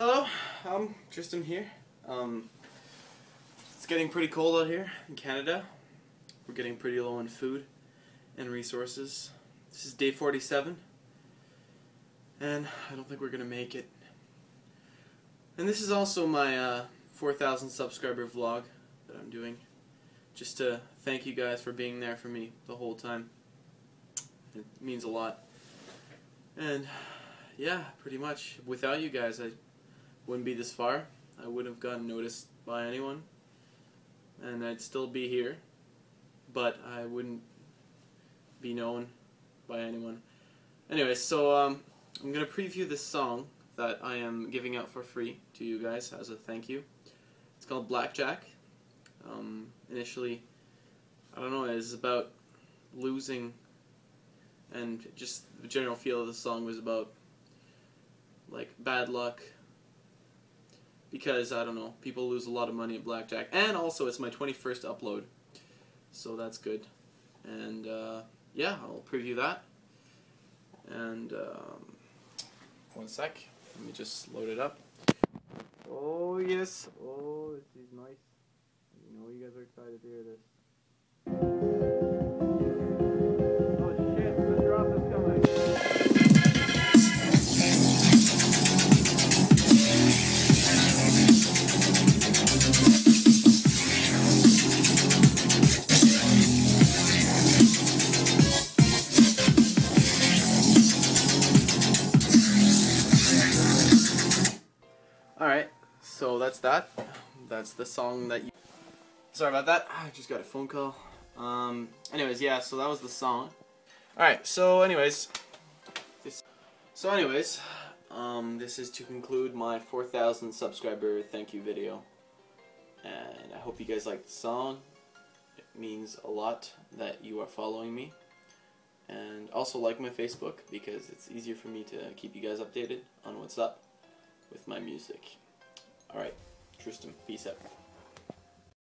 Hello, I'm Tristam here. Um, it's getting pretty cold out here in Canada. We're getting pretty low on food and resources. This is day 47, and I don't think we're gonna make it. And this is also my uh, 4,000 subscriber vlog that I'm doing, just to thank you guys for being there for me the whole time. It means a lot. And yeah, pretty much. Without you guys, I wouldn't be this far. I wouldn't have gotten noticed by anyone. And I'd still be here. But I wouldn't be known by anyone. Anyway, so um, I'm going to preview this song that I am giving out for free to you guys as a thank you. It's called Blackjack. Um, initially, I don't know, it's about losing and just the general feel of the song was about like bad luck because I don't know people lose a lot of money at blackjack. And also it's my 21st upload. So that's good. And uh, yeah I'll preview that. And um, one sec. Let me just load it up. Oh yes. Oh this is nice. You know you guys are excited to hear this so that's that. That's the song that you. Sorry about that. I just got a phone call. Um, anyways, yeah, so that was the song. Alright, so anyways. This, so anyways, um, this is to conclude my 4,000 subscriber thank you video. And I hope you guys like the song. It means a lot that you are following me. And also like my Facebook because it's easier for me to keep you guys updated on what's up with my music. Alright, Tristam, peace out.